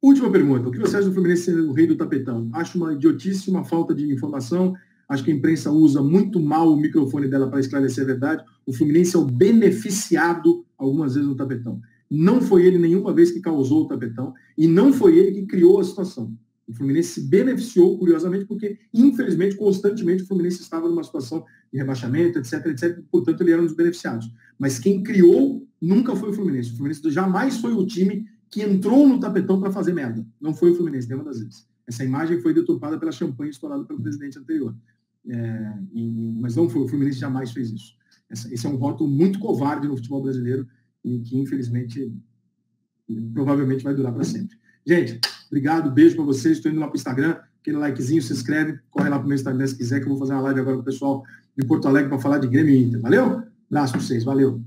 Última pergunta. O que você acha do Fluminense ser o rei do tapetão? Acho uma idiotice, uma falta de informação. Acho que a imprensa usa muito mal o microfone dela para esclarecer a verdade. O Fluminense é o beneficiado algumas vezes no tapetão. Não foi ele nenhuma vez que causou o tapetão e não foi ele que criou a situação. O Fluminense se beneficiou, curiosamente, porque, infelizmente, constantemente o Fluminense estava numa situação de rebaixamento, etc, etc. Portanto, ele era um dos beneficiados. Mas quem criou nunca foi o Fluminense. O Fluminense jamais foi o time que entrou no tapetão para fazer merda. Não foi o Fluminense, nenhuma das vezes. Essa imagem foi deturpada pela champanhe estourada pelo presidente anterior. É, e, mas não foi, o Fluminense jamais fez isso. Essa, esse é um rótulo muito covarde no futebol brasileiro e que, infelizmente, provavelmente vai durar para sempre. Gente, obrigado, beijo para vocês. Estou indo lá para o Instagram, aquele likezinho, se inscreve, corre lá para o meu Instagram se quiser, que eu vou fazer uma live agora com o pessoal de Porto Alegre para falar de Grêmio Inter. Valeu? Abraço para vocês, valeu.